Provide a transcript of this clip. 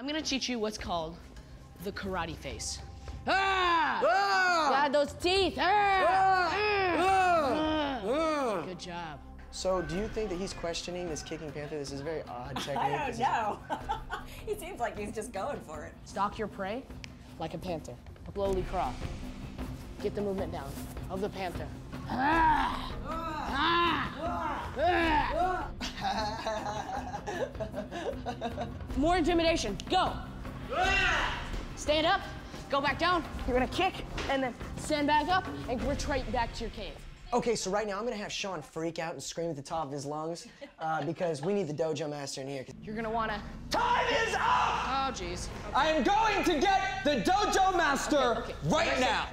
I'm gonna teach you what's called the karate face. Ah! Ah! God, those teeth. Ah! Ah! Ah! Good job. So, do you think that he's questioning this kicking panther? This is a very odd technique. I don't know. he seems like he's just going for it. Stalk your prey like a panther. Slowly crawl. Get the movement down of the panther. Ah! Ah! More intimidation. Go. Stand up. Go back down. You're gonna kick and then stand back up and retreat back to your cave. Okay, so right now I'm gonna have Sean freak out and scream at the top of his lungs uh, because we need the dojo master in here. You're gonna wanna. Time is up! Oh, jeez. I am going to get the dojo master okay. right now.